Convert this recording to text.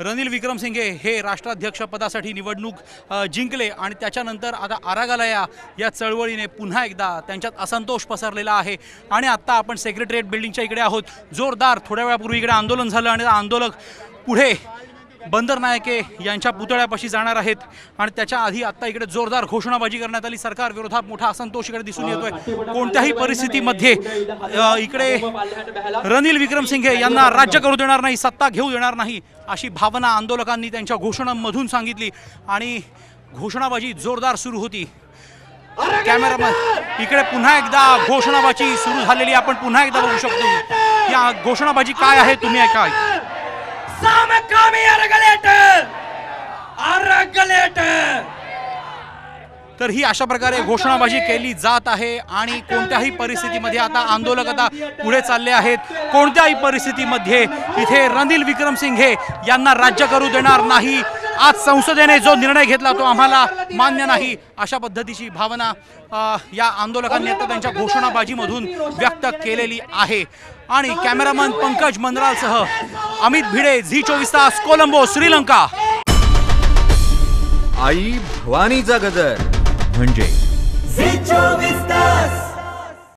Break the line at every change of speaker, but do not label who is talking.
रणील विक्रमसिंघे हे राष्ट्राध्यक्षपदासाठी निवडणूक जिंकले आणि त्याच्यानंतर आता आरागालया या चळवळीने पुन्हा एकदा त्यांच्यात असंतोष पसरलेला आहे. आणि आत्ता आपण सेक्रेटरिएट बिल्डिंगच्या इकडे आहोत. जोरदार थोड्या वेळापूर्वी इकडे आंदोलन झालं आणि आंदोलक पुढे बंदर नायके यांच्या पुतळ्यापाशी जाणार आहेत. आणि त्याच्या आधी आत्ता इकडे जोरदार घोषणाबाजी करण्यात आली. सरकार विरोधात मोठा असंतोष इकडे दिसून येतोय. कोणत्याही परिस्थितीमध्ये इकडे रणील विक्रमसिंघे यांना राज्य करू देणार नाही सत्ता घेऊ देणार नाही अशी भावना आंदोलकांनी त्यांच्या घोषणांमधून सांगितली. आणि घोषणाबाजी जोरदार सुरू होती. कॅमेरामॅन इकडे पुन्हा एकदा घोषणाबाजी सुरू झालेली आपण पुन्हा एकदा बघू शकतो. या घोषणाबाजी काय आहे तुम्ही काय तर ही अशा प्रकारे घोषणाबाजी केली जात आहे आणि कोणत्याही परिस्थितीमध्ये आता आंदोलक आता पुढे चालले आहेत. कोणत्याही परिस्थितीमध्ये इथे रणील विक्रमसिंघे यांना राज्य करू देणार नाही. आज संसदेने जो निर्णय घेतला तो आम्हाला मान्य नाही. अशा पद्धतीची भावना या आंदोलकांनी आता त्यांच्या घोषणाबाजीमधून व्यक्त केलेली आहे. आणि कॅमेरामन पंकज मंदरालसह अमित भिडे झी चोवीस तास कोलंबो श्रीलंका.
आई भवानीचा गजर. म्हणजे